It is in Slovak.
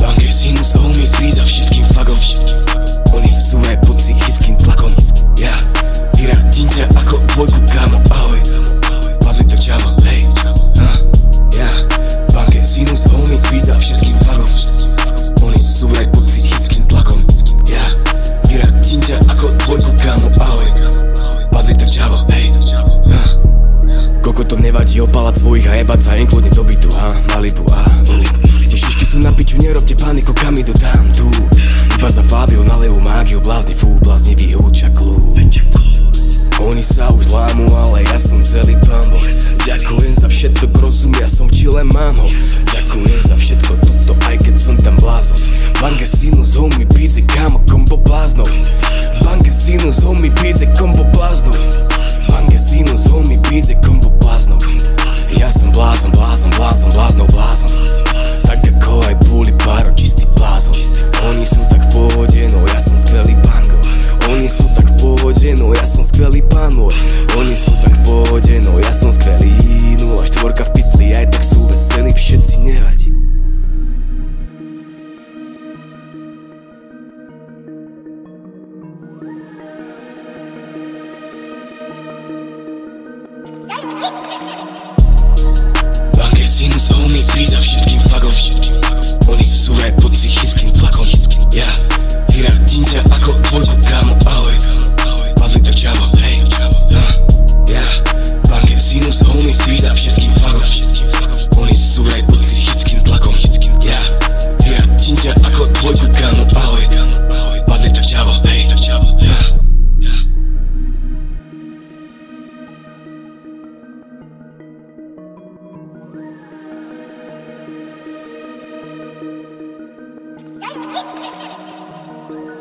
Bank jest sinus, a umie friza, wszystkim fagowi opalať svojich a jebať sa inkludne do bytu, ha, Malibu, ha. Tie šišky sú na piču, nerobte paniku, kam idú tam, tu. Iba za Fabio, nalejú mágiu, blázni, fú, bláznivý úča klub Oni sa už lámu, ale ja som celý pambo Ďakujem za všetko, rozum, ja som v Chile, mám ho. Ďakujem za všetko toto, aj keď som tam blázon. Bange sinus, homie, bíze, kámo, kombo bláznou Bange sinus, homie, bíze, kombo bláznou Bange sinus, homie, bíze, kombo blázon, blázon, blázon, blázno, blázon Tak ako aj boli paro, čistý blázon Oni sú tak v pohode, no ja som skvelý bango Oni sú tak v pohode, no ja som skvelý pán môj Oni sú tak v pohode, no ja som skvelý. Nula štvorka v pytli, aj tak sú veselí, všetci nevadí. Bange sinus, homie, kríza všetkým fagom Oni